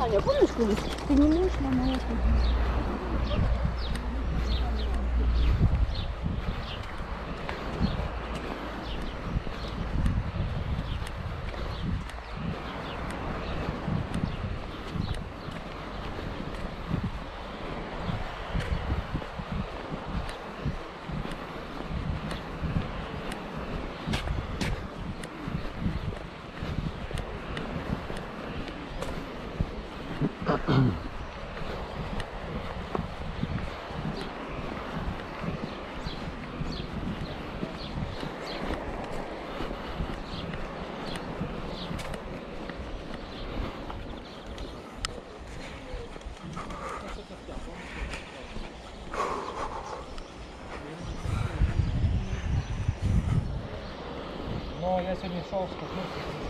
да? Ну, Таня, помниш колись? Ти не можеш мама Ну, я сьогодні йшов, споткнувся.